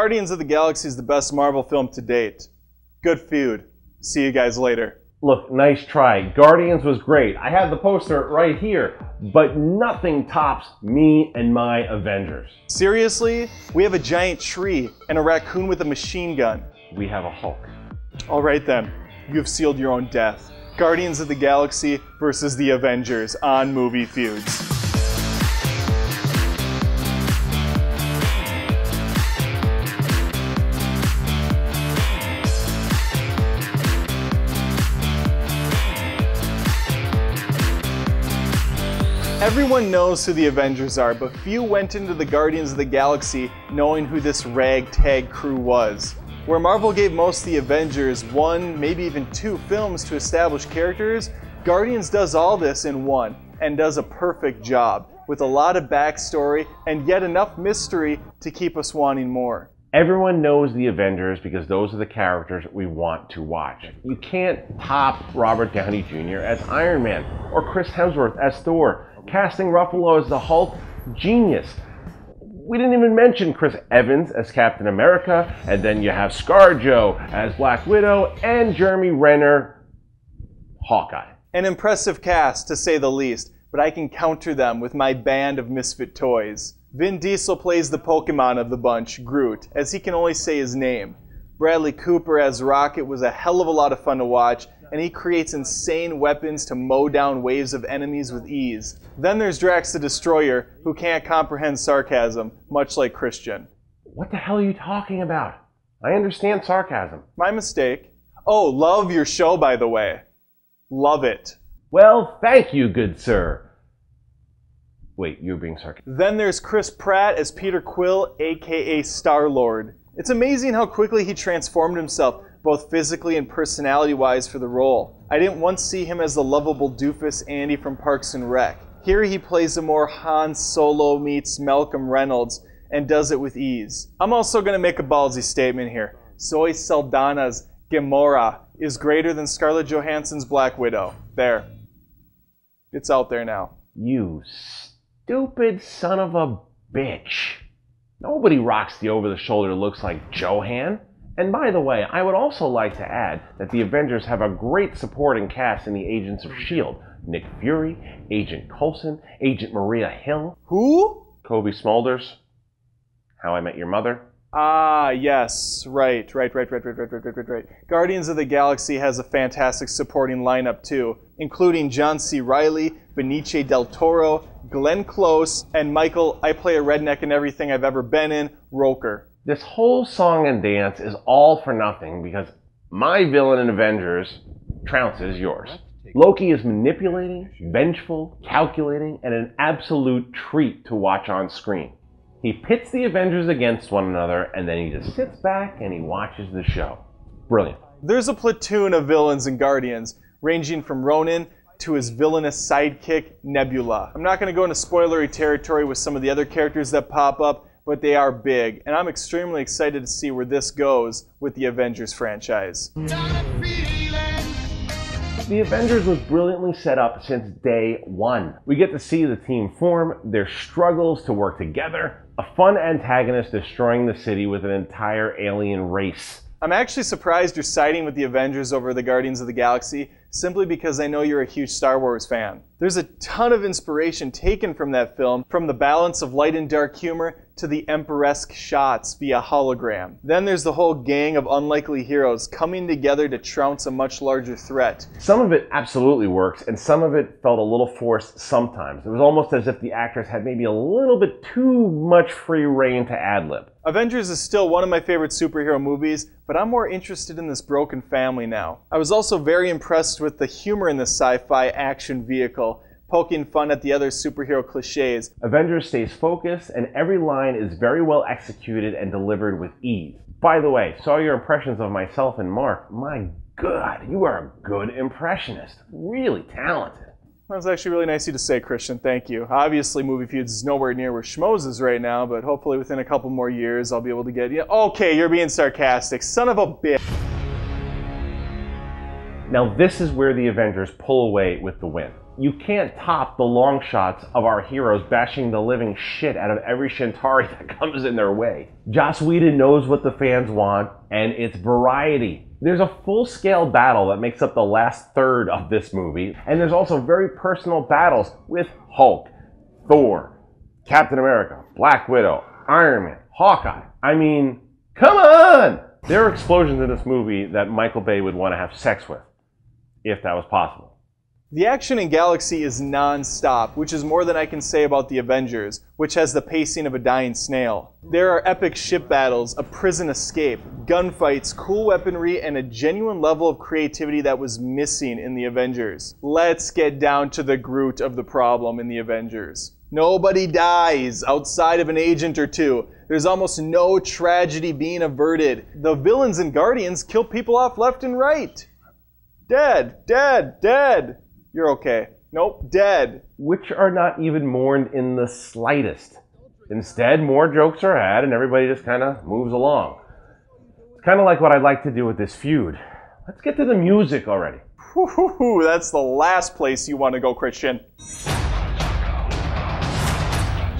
Guardians of the Galaxy is the best Marvel film to date. Good feud. See you guys later. Look, nice try. Guardians was great. I have the poster right here, but nothing tops me and my Avengers. Seriously? We have a giant tree and a raccoon with a machine gun. We have a Hulk. All right then, you've sealed your own death. Guardians of the Galaxy versus the Avengers on Movie Feuds. Everyone knows who the Avengers are, but few went into the Guardians of the Galaxy knowing who this ragtag crew was. Where Marvel gave most of the Avengers one, maybe even two films to establish characters, Guardians does all this in one and does a perfect job with a lot of backstory and yet enough mystery to keep us wanting more. Everyone knows the Avengers because those are the characters we want to watch. You can't top Robert Downey Jr. as Iron Man or Chris Hemsworth as Thor casting Ruffalo as the Hulk, genius. We didn't even mention Chris Evans as Captain America, and then you have ScarJo as Black Widow, and Jeremy Renner, Hawkeye. An impressive cast, to say the least, but I can counter them with my band of misfit toys. Vin Diesel plays the Pokemon of the bunch, Groot, as he can only say his name. Bradley Cooper as Rocket was a hell of a lot of fun to watch, and he creates insane weapons to mow down waves of enemies with ease. Then there's Drax the Destroyer, who can't comprehend sarcasm, much like Kristian. What the hell are you talking about? I understand sarcasm. My mistake. Oh, love your show, by the way. Love it. Well, thank you, good sir. Wait, you're being sarcastic. Then there's Chris Pratt as Peter Quill, aka Star Lord. It's amazing how quickly he transformed himself both physically and personality wise, for the role. I didn't once see him as the lovable doofus Andy from Parks and Rec. Here he plays a more Han Solo meets Malcolm Reynolds and does it with ease. I'm also going to make a ballsy statement here. Zoe Saldana's Gamora is greater than Scarlett Johansson's Black Widow. There. It's out there now. You stupid son of a bitch. Nobody rocks the over the shoulder looks like Johan. And by the way, I would also like to add that the Avengers have a great supporting cast in the Agents of S.H.I.E.L.D. Nick Fury, Agent Coulson, Agent Maria Hill. Who? Cobie Smulders. How I Met Your Mother. Ah, yes. Right, right, right, right, right, right, right, right, right. Guardians of the Galaxy has a fantastic supporting lineup, too, including John C. Reilly, Benicio del Toro, Glenn Close, and Michael, I play a redneck in everything I've ever been in, Rooker. This whole song and dance is all for nothing because my villain in Avengers trounces yours. Loki is manipulating, vengeful, calculating, and an absolute treat to watch on screen. He pits the Avengers against one another and then he just sits back and he watches the show. Brilliant. There's a platoon of villains and Guardians, ranging from Ronan to his villainous sidekick, Nebula. I'm not going to go into spoilery territory with some of the other characters that pop up, but they are big, and I'm extremely excited to see where this goes with the Avengers franchise. The Avengers was brilliantly set up since day one. We get to see the team form, their struggles to work together, a fun antagonist destroying the city with an entire alien race. I'm actually surprised you're siding with the Avengers over the Guardians of the Galaxy simply because I know you're a huge Star Wars fan. There's a ton of inspiration taken from that film, from the balance of light and dark humor to the Emperor-esque shots via hologram. Then there's the whole gang of unlikely heroes coming together to trounce a much larger threat. Some of it absolutely works, and some of it felt a little forced sometimes. It was almost as if the actors had maybe a little bit too much free reign to ad lib. Avengers is still one of my favorite superhero movies, but I'm more interested in this broken family now. I was also very impressed with the humor in this sci fi action vehicle poking fun at the other superhero cliches. Avengers stays focused, and every line is very well executed and delivered with ease. By the way, saw your impressions of myself and Mark. My God, you are a good impressionist. Really talented. That was actually really nice of you to say, Kristian. Thank you. Obviously, Movie Feuds is nowhere near where Schmoes is right now, but hopefully within a couple more years, I'll be able to get you. Okay, you're being sarcastic. Son of a bitch. Now, this is where the Avengers pull away with the win. You can't top the long shots of our heroes bashing the living shit out of every Chitauri that comes in their way. Joss Whedon knows what the fans want, and it's variety. There's a full scale battle that makes up the last third of this movie, and there's also very personal battles with Hulk, Thor, Captain America, Black Widow, Iron Man, Hawkeye. I mean, come on! There are explosions in this movie that Michael Bay would want to have sex with, if that was possible. The action in Galaxy is non-stop, which is more than I can say about the Avengers, which has the pacing of a dying snail. There are epic ship battles, a prison escape, gunfights, cool weaponry, and a genuine level of creativity that was missing in the Avengers. Let's get down to the root of the problem in the Avengers. Nobody dies outside of an agent or two. There's almost no tragedy being averted. The villains and Guardians kill people off left and right. Dead, dead, dead. You're okay. Nope, dead. Which are not even mourned in the slightest. Instead, more jokes are had and everybody just kind of moves along. It's kind of like what I'd like to do with this feud. Let's get to the music already. Whew, that's the last place you want to go, Kristian.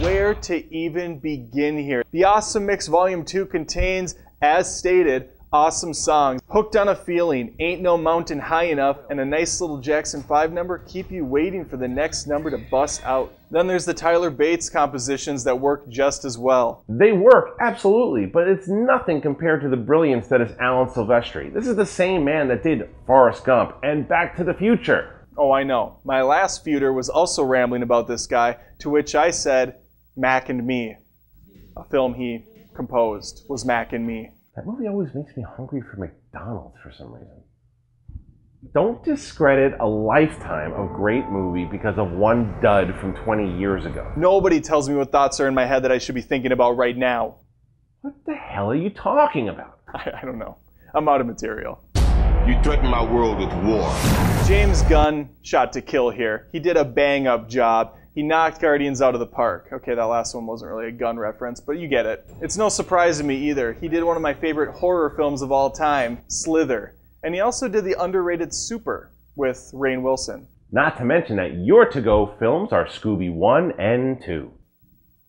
Where to even begin here? The Awesome Mix Volume 2 contains, as stated, awesome songs. Hooked on a Feeling, Ain't No Mountain High Enough, and a nice little Jackson 5 number keep you waiting for the next number to bust out. Then there's the Tyler Bates compositions that work just as well. They work, absolutely, but it's nothing compared to the brilliance that is Alan Silvestri. This is the same man that did Forrest Gump and Back to the Future. Oh, I know. My last feuder was also rambling about this guy, to which I said, Mac and Me. A film he composed was Mac and Me. That movie always makes me hungry for McDonald's for some reason. Don't discredit a lifetime of great movie because of one dud from 20 years ago. Nobody tells me what thoughts are in my head that I should be thinking about right now. What the hell are you talking about? I, I don't know. I'm out of material. You threaten my world with war. James Gunn shot to kill here. He did a bang up job. He knocked Guardians out of the park. Okay, that last one wasn't really a gun reference, but you get it. It's no surprise to me either. He did one of my favorite horror films of all time, Slither. And he also did the underrated Super with Rainn Wilson. Not to mention that your to go films are Scooby 1 and 2.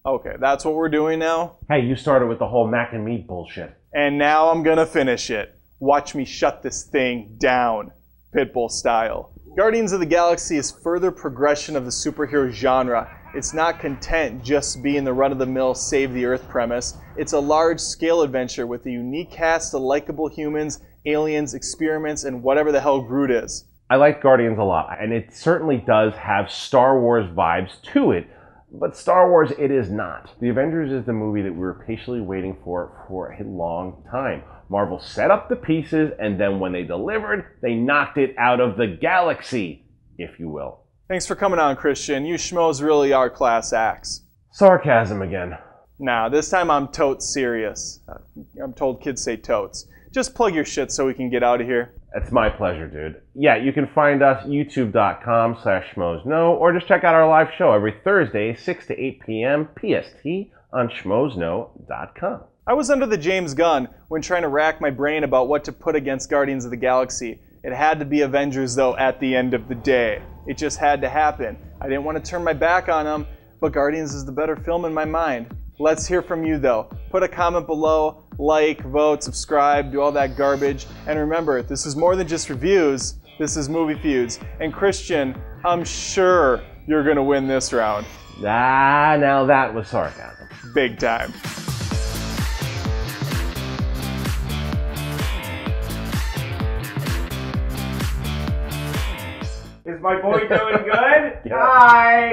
Okay, that's what we're doing now. Hey, you started with the whole Mac and Me bullshit. And now I'm gonna finish it. Watch me shut this thing down, Pitbull style. Guardians of the Galaxy is further progression of the superhero genre. It's not content just being the run of the mill save the earth premise. It's a large scale adventure with a unique cast of likable humans, aliens, experiments, and whatever the hell Groot is. I like Guardians a lot, and it certainly does have Star Wars vibes to it, but Star Wars it is not. The Avengers is the movie that we were patiently waiting for for a long time. Marvel set up the pieces, and then when they delivered, they knocked it out of the galaxy, if you will. Thanks for coming on, Kristian. You schmoes really are class acts. Sarcasm again. Nah, this time I'm totes serious. Uh, I'm told kids say totes. Just plug your shit so we can get out of here. It's my pleasure, dude. Yeah, you can find us youtube.com slash schmoesknow, or just check out our live show every Thursday, 6 to 8 p.m. PST on schmoesknow.com. I was under the James Gunn when trying to rack my brain about what to put against Guardians of the Galaxy. It had to be Avengers, though, at the end of the day. It just had to happen. I didn't want to turn my back on them, but Guardians is the better film in my mind. Let's hear from you, though. Put a comment below, like, vote, subscribe, do all that garbage. And remember, this is more than just reviews, this is movie feuds. And Kristian, I'm sure you're going to win this round. Ah, now that was sarcasm. Big time. Is my boy doing good? Hi.